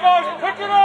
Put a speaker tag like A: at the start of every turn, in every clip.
A: Go,
B: pick it
C: up.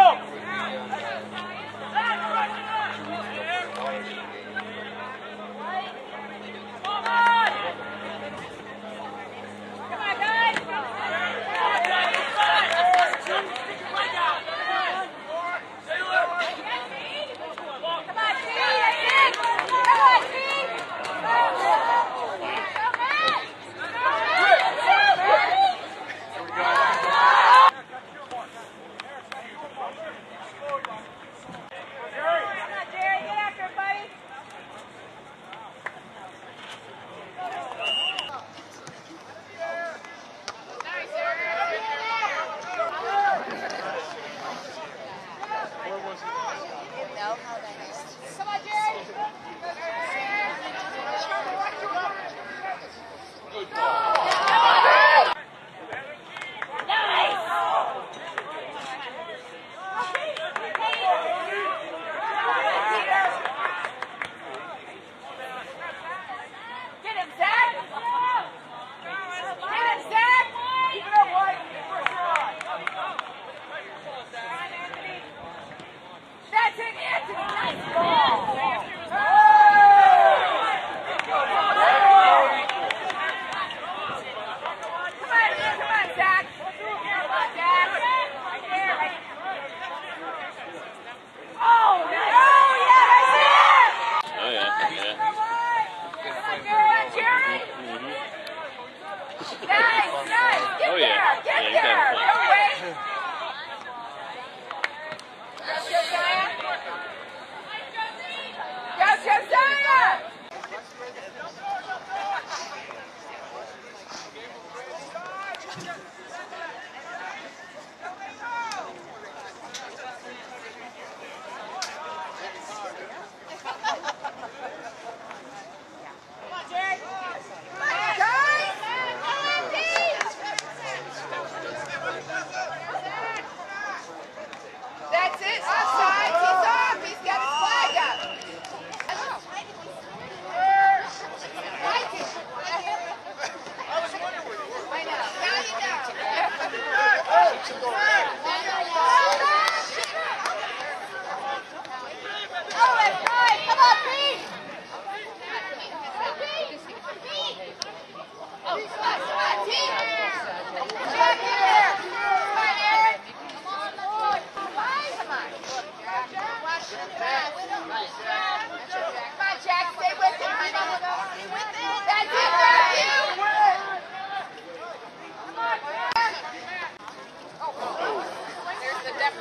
C: Nice
D: ball.